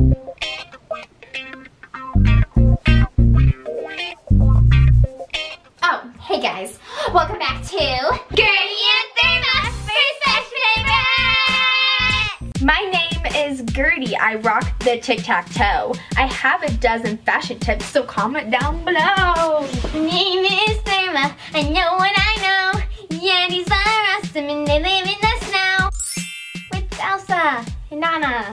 Oh, hey guys. Welcome back to Gertie and Therma My name is Gertie. I rock the tic-tac-toe. I have a dozen fashion tips, so comment down below. Name is Therma. I know what I know. Yetis are awesome and they live in the snow. With Elsa and Anna.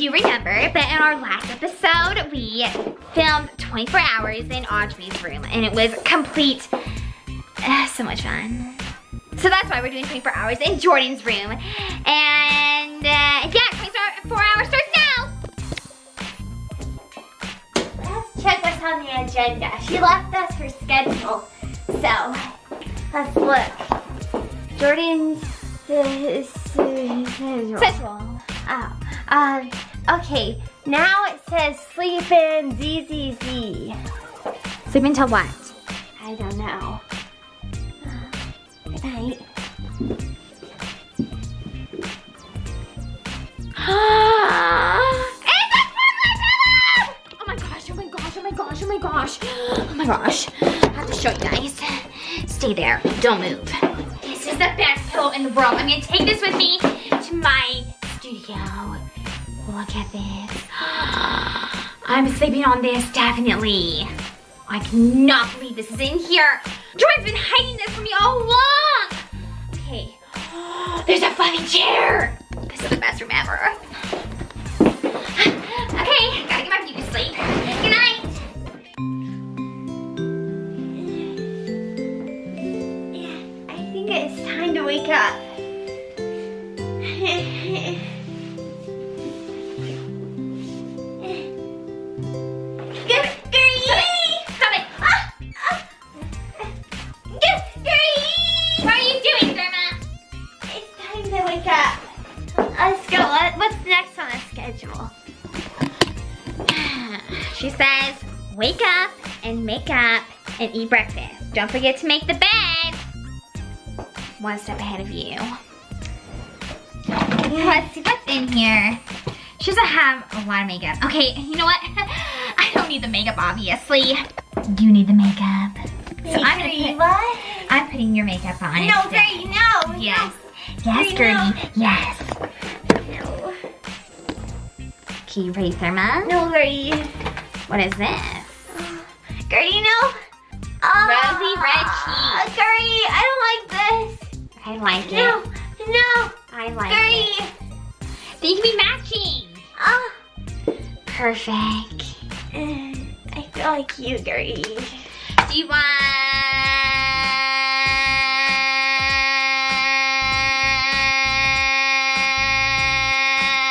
You remember, but in our last episode, we filmed 24 hours in Audrey's room and it was complete, uh, so much fun. So that's why we're doing 24 hours in Jordan's room. And uh, yeah, 24 hours starts now. Let's check what's on the agenda. She left us her schedule. So, let's look. Jordan's schedule. Oh, um, okay. Now it says sleep in ZZZ. Sleep until what? I don't know. Good night. It's a pillow! Oh my gosh, oh my gosh, oh my gosh, oh my gosh. Oh my gosh. I have to show you guys. Stay there, don't move. This is the best pillow in the world. I'm gonna take this with me to my studio. Look at this. I'm sleeping on this, definitely. I cannot believe this is in here. Jordan's been hiding this from me all along. Okay. There's a fluffy chair. This is the best room ever. Okay, gotta get my beauty sleep. Good night. I think it's time to wake up. And eat breakfast. Don't forget to make the bed. One step ahead of you. Let's see what's in here. She doesn't have a lot of makeup. Okay, you know what? I don't need the makeup, obviously. You need the makeup. So I'm gonna put, what? I'm putting your makeup on. No. Gertie, no. Yes. Yes, Gertie, no. Yes. No. Okay, you ready, Therma? No, Gertie. What is this? Gertie, no. Oh, Rosy red cheeks. Gertie, I don't like this. I like No, it. no. no. I like Gertie. it. They can be matching. Oh. Perfect. Uh, I feel like you, Gertie. Do you want...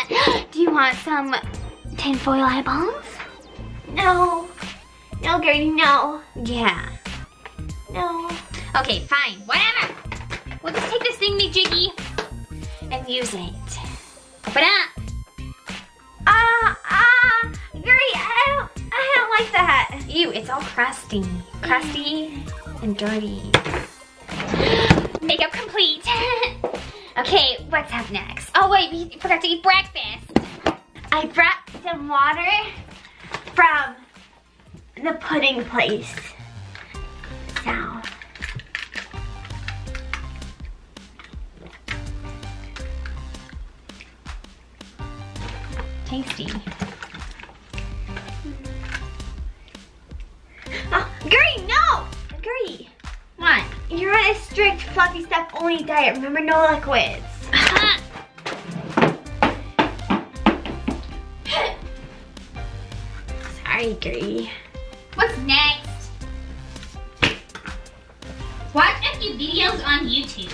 Do you want some tinfoil eyeballs? No. No, Gertie, no. Yeah. Okay, fine. Whatever. We'll just take this thing, me Jiggy, and use it. Open up. Ah, ah. Gertie, I don't, I don't like that. Ew, it's all crusty. Crusty and dirty. Makeup complete. okay, what's up next? Oh wait, we forgot to eat breakfast. I brought some water from the pudding place. So. Tasty. Mm-hmm. Ah, oh, Gertie, no! Gertie, What? you're on a strict fluffy stuff only diet. Remember, no liquids. Sorry, Gertie. What's next? Watch a few videos on YouTube.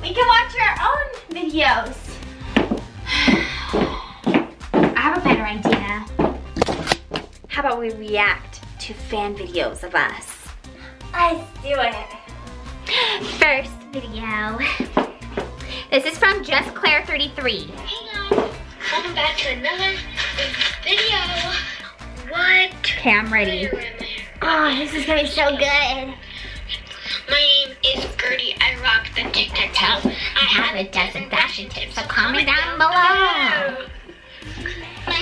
We can watch our own videos. Better idea. How about we react to fan videos of us? Let's do it. First video. This is from Just Claire 33. Hey guys, welcome back to another video. What? Okay, I'm ready. Oh, this is gonna be so good. My name is Gertie. I rock the tic tac toe. I have a dozen fashion tips, so comment down oh. below.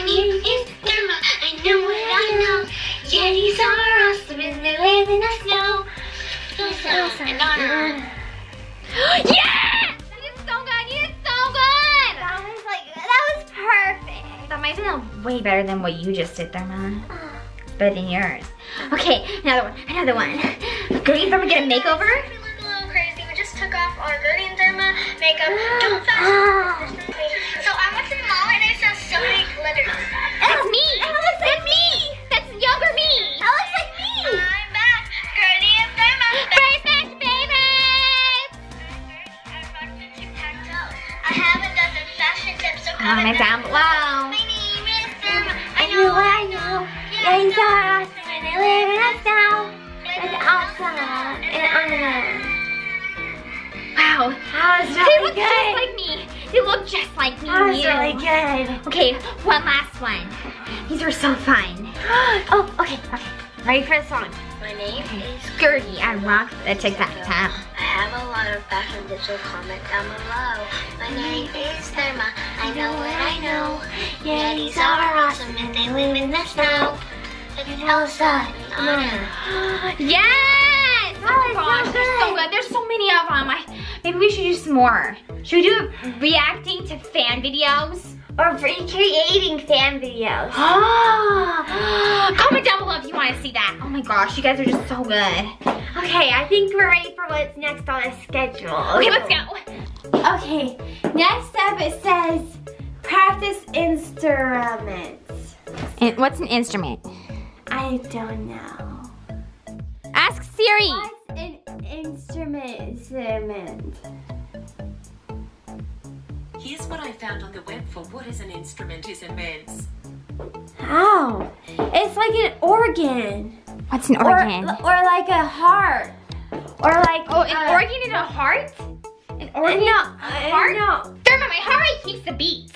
My name is Grandma. I know what I know. Yetis are awesome and they live in the snow. Yeah! It's so good. It's so good. That was like that was perfect. That might have been way better than what you just did there, Mom. Oh. Uh. Better than yours. Okay, another one. Another one. Green Therma get a makeover? We look a little crazy. We just took off our Green Therma makeup. Don't fast. Ah. so I went to the mall and I that's me. That's me. That's younger me. Was you. really good. Okay, one last one. These are so fun. oh, okay, okay. Ready for the song? My name is Gertie, I rock the Tic Tac Toe. I have a lot of fashion tips, so comment down below. My name is Therma. I know what I know. Yeah, these are awesome and they live in the snow. And Elsa and Anna. Yes! Oh, oh my gosh, so they're so good. good. There's so many of them. I, maybe we should do some more. Should we do reacting to fan videos? Or recreating fan videos. Ah! Comment down below if you want to see that. Oh my gosh, you guys are just so good. Okay, I think we're ready for what's next on the schedule. Okay, let's go. Okay, next up it says practice instruments. And what's an instrument? I don't know. Ask Siri. What's an instrument? Instrument. Here's what I found on the web for what is an instrument is immense. How? It's like an organ. What's an organ? or like a heart. Or like oh, an uh, organ in a heart? An organ? No, A heart? no, Therma, my heart rate keeps the beat.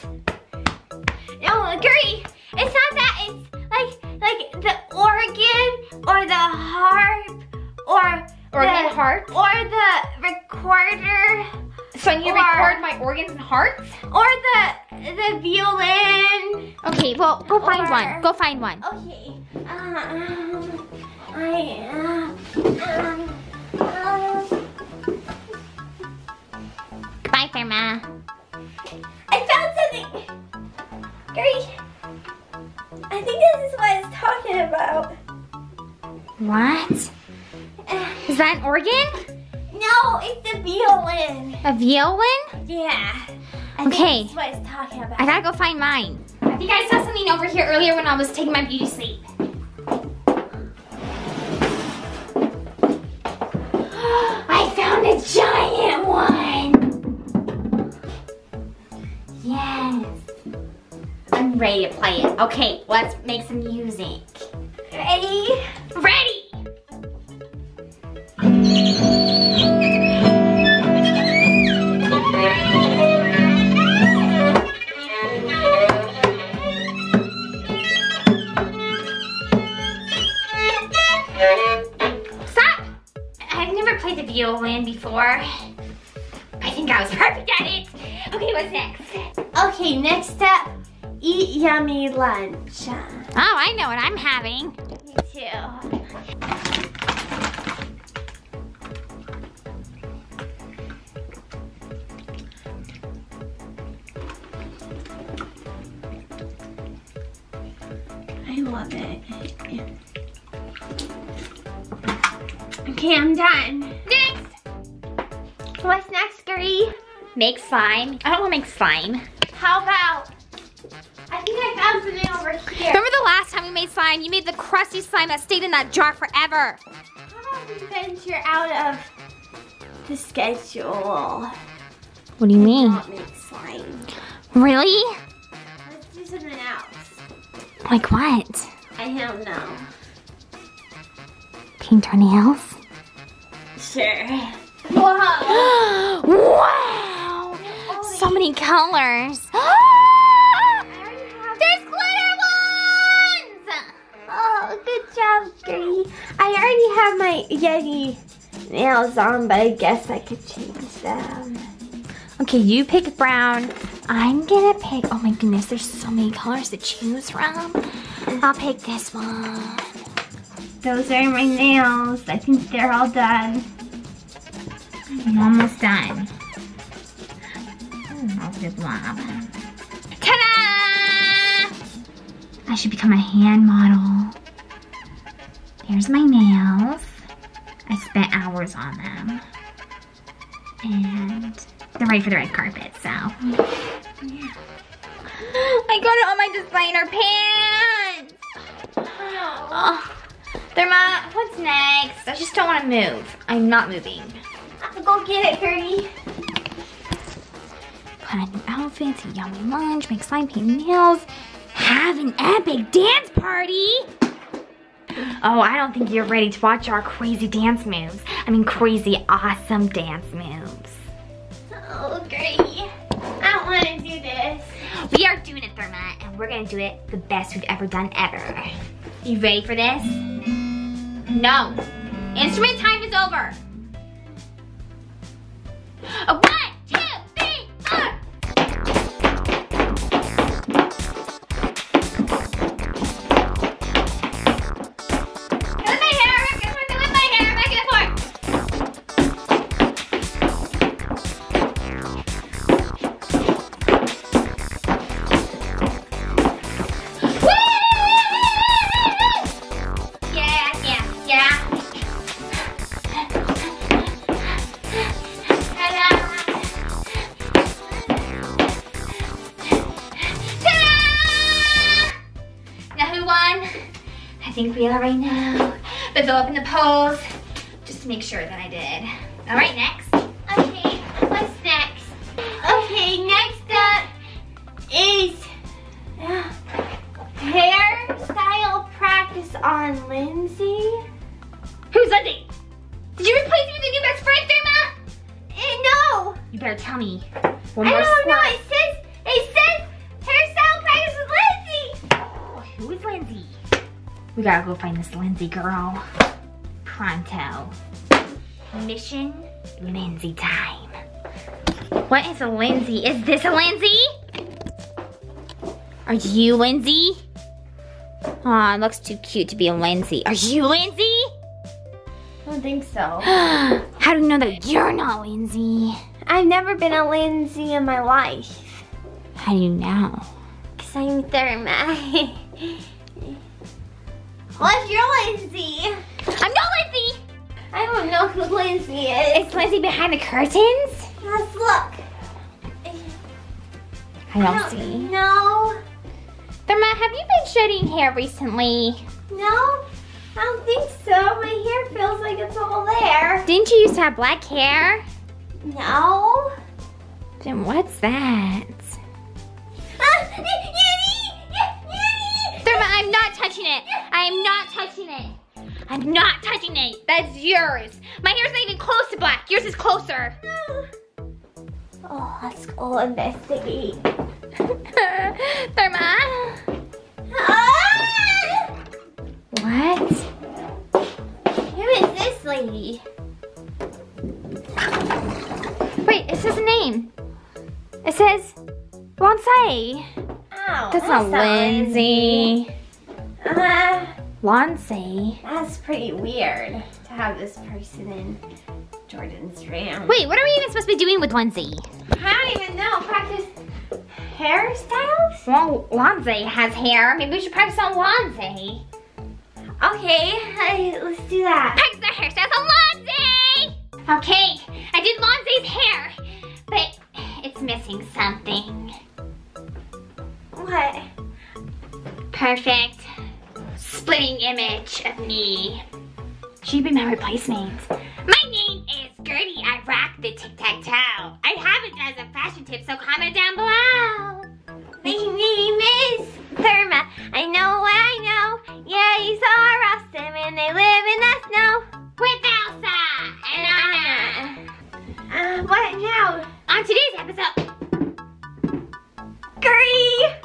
no, Gertie. It's not that. It's like like the organ or the harp or Organ, the, heart? or the recorder So I need to record my organs and hearts? or the the violin. Okay, well, go find Or- one. Go find one. Okay. Uh, um, I uh, um, um, Bye, Therma. I found something. Gertie. I think this is what it's talking about. What? Is that an organ? no, it's the violin. A violin? Yeah. I Okay. What it's talking about. I gotta go find mine. I think I saw something over here earlier when I was taking my beauty sleep. I found a giant one! Yes. I'm ready to play it. Okay, let's make some music. Okay, next? Okay, next up, eat yummy lunch. Oh, I know what I'm having. Me too. I love it. Okay, I'm done. Next! What's next, Gertie? Make slime. I don't want to make slime. How about? I think I found something over here. Remember the last time we made slime? You made the crusty slime that stayed in that jar forever. How about we venture out of the schedule? What do you mean? Not make slime. Really? Let's do something else. Like what? I don't know. Paint our nails? Sure. Whoa. wow! So many colors. There's glitter ones! Oh, good job, Gertie. I already have my Yeti nails on, but I guess I could change them. Okay, you pick brown. I'm gonna pick, oh my goodness, there's so many colors to choose from. I'll pick this one. Those are my nails. I think they're all done. I'm almost done. I'll. Ta-da! I should become a hand model. Here's my nails. I spent hours on them. And they're ready for the red carpet, so. I got it on my designer pants! Oh. Therma, what's next? I just don't want to move. I'm not moving. Go get it, Gertie. On new outfits, eat yummy lunch, make slime paint nails, have an epic dance party. Oh, I don't think you're ready to watch our crazy dance moves. I mean, crazy, awesome dance moves. Oh. I don't want to do this. We are doing it, Therma, and we're gonna do it the best we've ever done ever. You ready for this? No. Instrument time is over. We right now. But fill up in the pose just to make sure that I did. All right, next. Okay, what's next? Okay, next up is uh, hairstyle practice on Lindsay. Who's Lindsay? Did you replace me with a new best friend, Therma? Eh, no, You better tell me. We gotta go find this Lindsay girl. Pronto. Mission Lindsay time. What is a Lindsay? Is this a Lindsay? Are you Lindsay? Aw, it looks too cute to be a Lindsay. Are you Lindsay? I don't think so. How do you know that you're not Lindsay? I've never been a Lindsay in my life. How do you know? Cause I'm Therma. What's your Lindsay? I'm not Lindsay! I don't know who Lindsay is. Is Lindsay behind the curtains? Let's look. I don't see. No, Therma, have you been shedding hair recently? no, I don't think so. My hair feels like it's all there. Didn't you used to have black hair? No. Then what's that? Touching it. I am not touching it. I'm not touching it. That's yours. My hair's not even close to black. Yours is closer. Oh, let's go investigate. Therma. Ah! What? Who is this lady? Wait, it says a name. It says Bonsai. Oh, That's not Lindsay. Uh, Lansay. that's pretty weird to have this person in Jordan's room. Wait, what are we even supposed to be doing with Lindsay? I don't even know. Practice hairstyles? Well, Lansay has hair. Maybe we should practice on Lansay. Okay, let's do that. Practice our hairstyles on Lansay! Okay, I did Lansay's hair, but it's missing something. What? Perfect. Splitting image of me. She'd be my replacement. My name is Gertie. I rock the tic-tac-toe. I have it as a fashion tips, so comment down below. My name is Therma. I know what I know. Yeah, these are awesome and they live in the snow. With Elsa and Anna. Uh, what now? On today's episode, Gertie!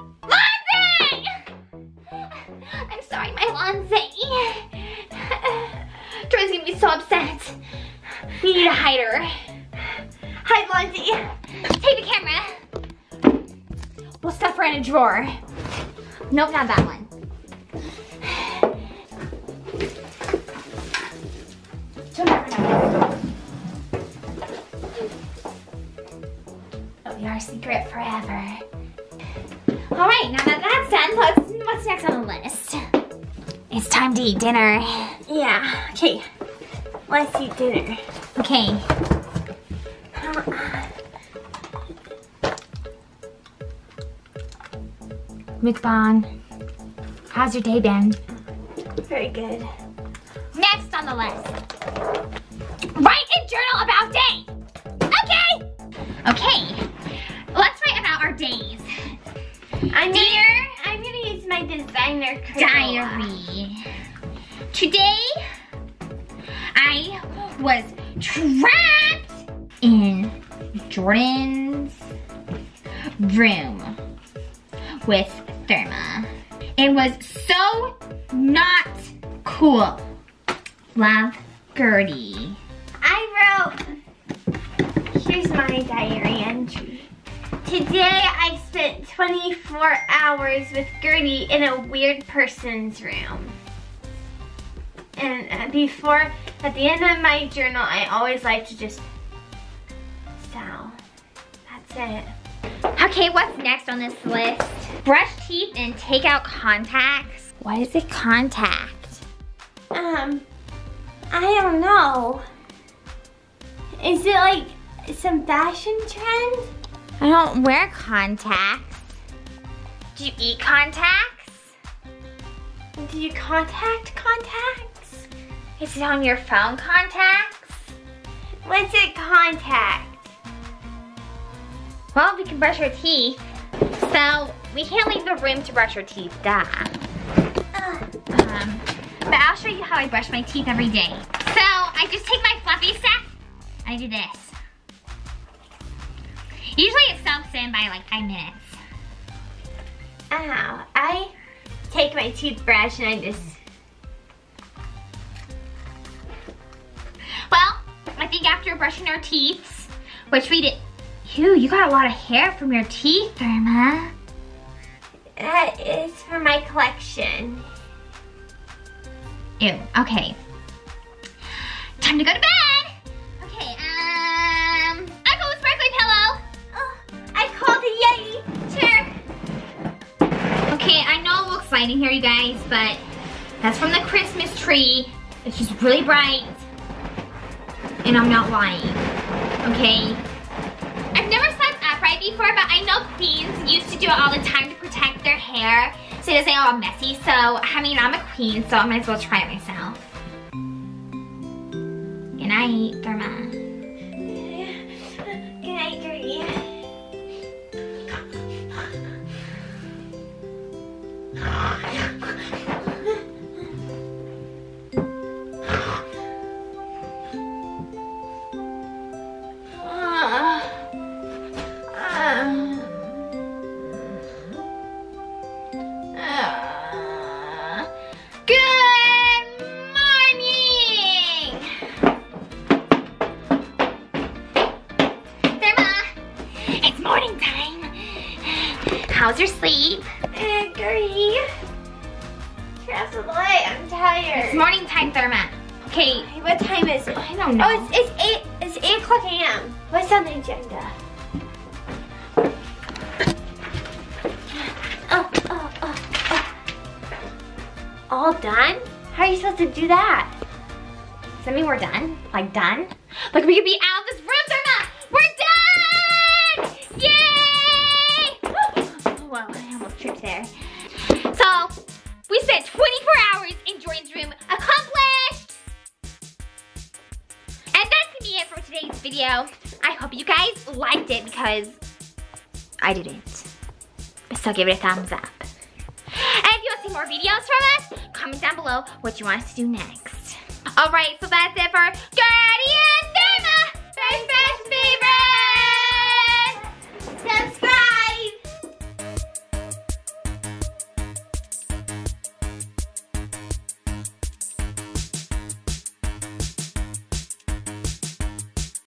one thing. Troy's gonna be so upset. We need a hider. Hi, Blondie. Take the camera. We'll stuff her in a drawer. Nope, not that one. She'll never know. Oh, It'll be our secret forever. Time to eat dinner. Yeah, okay. Let's eat dinner. Okay. Mukbang. How's your day been? Very good. Next on the list. Write a journal about day. Okay. Okay. Let's write about our days. I'm Dear gonna, I'm gonna use my designer Crayola. diary. Today, I was trapped in Jordan's room with Therma. It was so not cool. Love, Gertie. I wrote, here's my diary entry. Today I spent 24 hours with Gertie in a weird person's room. And uh, before, at the end of my journal, I always like to just sow. That's it. Okay, what's next on this list? Brush teeth and take out contacts. What is a contact? Um, I don't know. Is it like some fashion trend? I don't wear contacts. Do you eat contacts? Do you contact contacts? Is it on your phone contacts? What's it contact? Well, we can brush our teeth. So, we can't leave the room to brush our teeth, duh. Um, but I'll show you how I brush my teeth every day. So, I just take my fluffy stuff, I do this. Usually it soaks in by like five minutes. Ow. I take my toothbrush and I just think after brushing our teeth, which we did, Ew, you got a lot of hair from your teeth, Irma. that is for my collection. Ew, okay. Time to go to bed. Okay, um, I go with sparkly pillow. Oh, I called the Yeti. chair. Okay, I know it looks light in here, you guys, but that's from the Christmas tree. It's just really bright. And I'm not lying, okay? I've never slept upright before, but I know queens used to do it all the time to protect their hair so it doesn't get all messy. So, I mean, I'm a queen, so I might as well try it myself. Good night, Therma. How's your sleep? Eh, the light. I'm tired. It's morning time, Therma. Okay, What time is it? I don't know. Oh, it's, it's eight. It's eight o'clock a.m. What's on the agenda? Oh, oh, oh, oh. All done? How are you supposed to do that? Does that mean we're done? Like done? Like we could be out video. I hope you guys liked it because I didn't. So give it a thumbs up. And if you want to see more videos from us, comment down below what you want us to do next. Alright, so that's it for Girl